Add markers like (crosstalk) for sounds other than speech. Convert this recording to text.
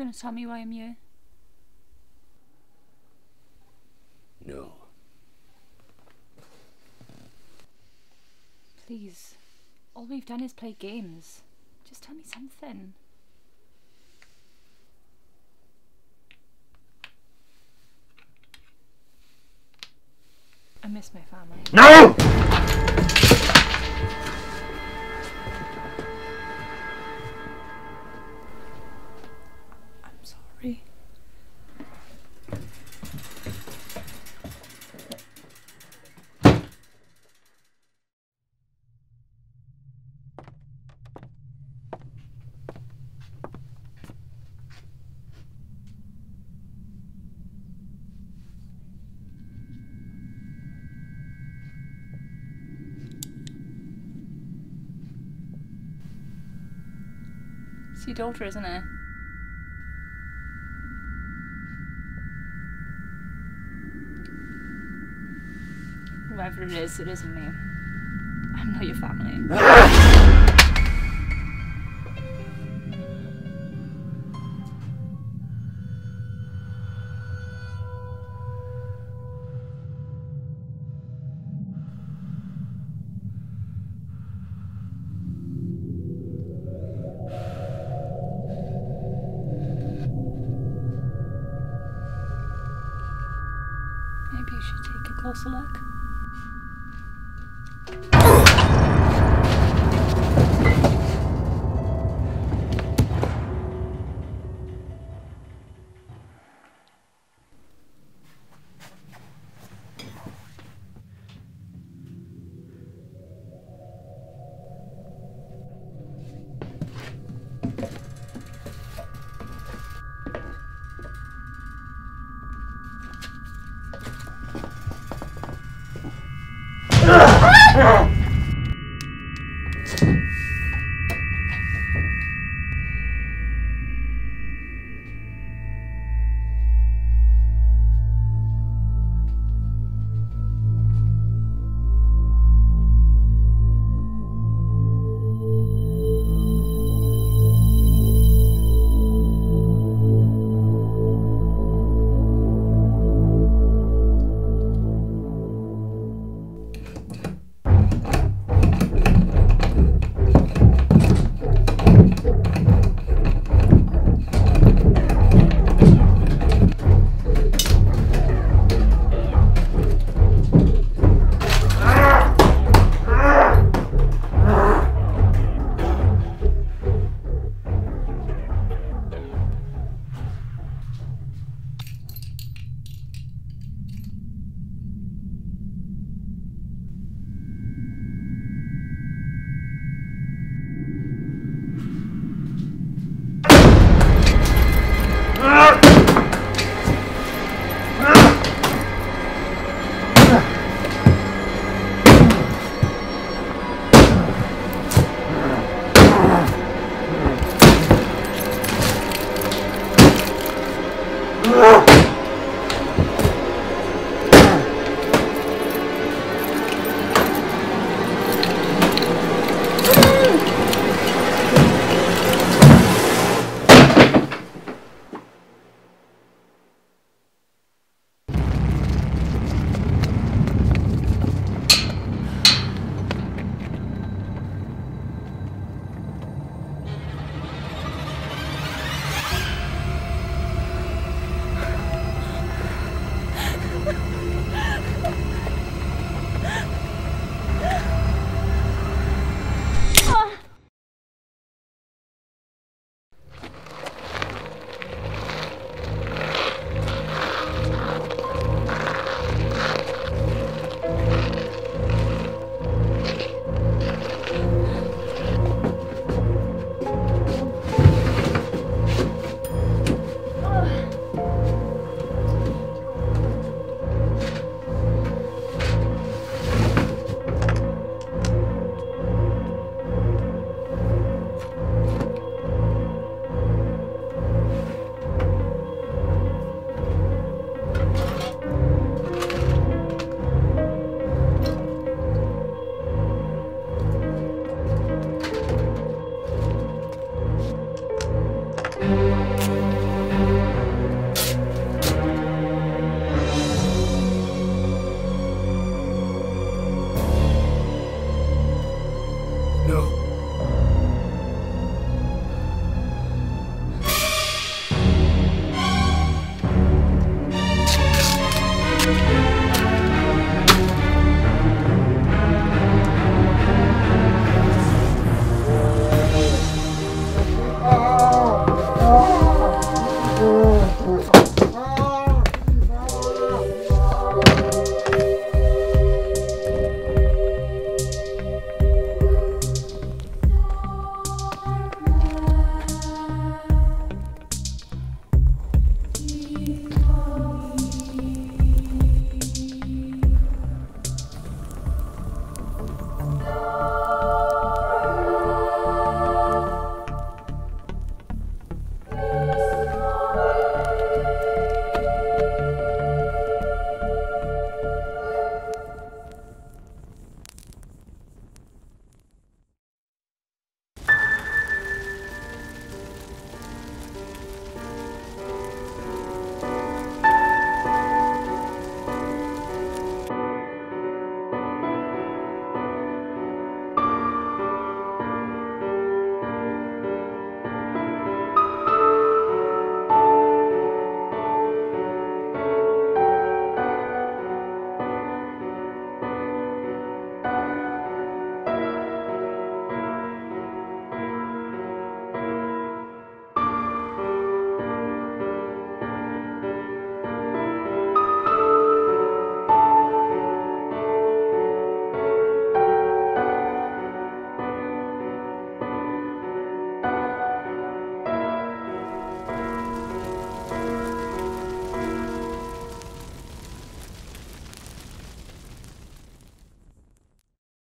gonna tell me why I'm here? No. Please. All we've done is play games. Just tell me something. I miss my family. No! Your daughter, isn't it? Whoever it is, it isn't me. I'm not your family. (laughs) closer look. Ah!